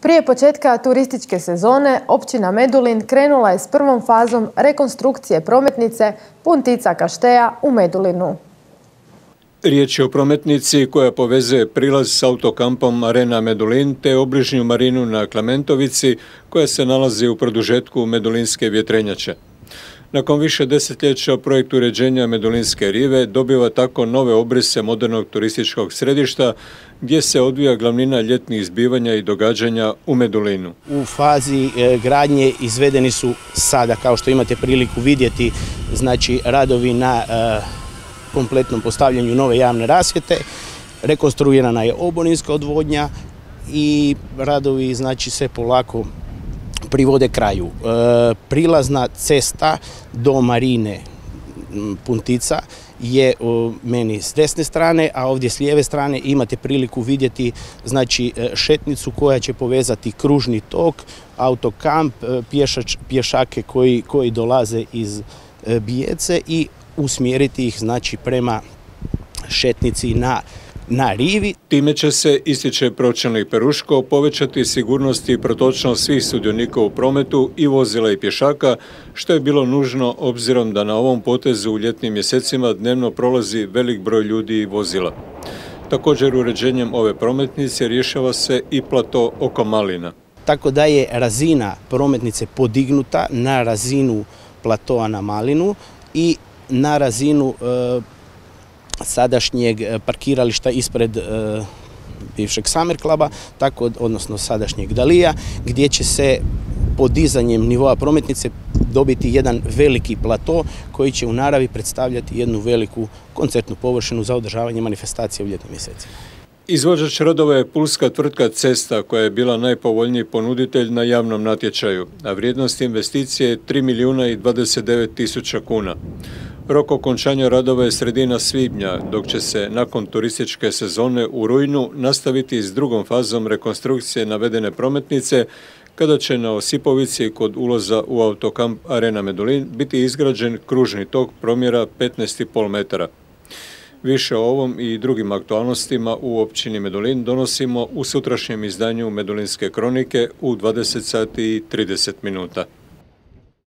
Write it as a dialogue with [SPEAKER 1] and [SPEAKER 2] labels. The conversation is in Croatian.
[SPEAKER 1] Prije početka turističke sezone, općina Medulin krenula je s prvom fazom rekonstrukcije prometnice Puntica Kašteja u Medulinu.
[SPEAKER 2] Riječ je o prometnici koja povezuje prilaz s autokampom Arena Medulin te obližnju marinu na Klementovici koja se nalazi u produžetku Medulinske vjetrenjače. Nakon više desetljeća projekt uređenja Medulinske rive dobiva tako nove obrise modernog turističkog središta gdje se odvija glavnina ljetnih zbivanja i događanja u Medulinu.
[SPEAKER 3] U fazi e, gradnje izvedeni su sada, kao što imate priliku vidjeti, znači radovi na e, kompletnom postavljanju nove javne rasvjete, rekonstruirana je oboninska odvodnja i radovi znači se polako privode kraju. E, prilazna cesta do Marine Puntica je meni s desne strane, a ovdje s lijeve strane imate priliku vidjeti znači e, šetnicu koja će povezati kružni tok, autokamp, e, pješake koji, koji dolaze iz Bijece i usmjeriti ih znači prema šetnici na na rivi.
[SPEAKER 2] Time će se, ističe pročelnik Peruško, povećati sigurnost i protočnost svih sudionika u prometu i vozila i pješaka, što je bilo nužno obzirom da na ovom potezu u ljetnim mjesecima dnevno prolazi velik broj ljudi i vozila. Također uređenjem ove prometnice rješava se i plato oko Malina.
[SPEAKER 3] Tako da je razina prometnice podignuta na razinu platoa na Malinu i na razinu e, sadašnjeg e, parkirališta ispred e, bivšeg Summer Cluba, tako, odnosno sadašnjeg Dalija, gdje će se podizanjem nivoa prometnice dobiti jedan veliki plato koji će u naravi predstavljati jednu veliku koncertnu površinu za održavanje manifestacije u ljetnim mjesecima.
[SPEAKER 2] Izvođač radova je pulska tvrtka Cesta koja je bila najpovoljniji ponuditelj na javnom natječaju, a vrijednost investicije je 3 milijuna i 29 tisuća kuna. Rok okončanja radova je sredina svibnja, dok će se nakon turističke sezone u rujnu nastaviti s drugom fazom rekonstrukcije navedene prometnice, kada će na Osipovici kod uloza u autokamp Arena Medulin biti izgrađen kružni tok promjera 15,5 metara. Više o ovom i drugim aktualnostima u općini Medulin donosimo u sutrašnjem izdanju Medulinske kronike u 20 sati i 30 minuta.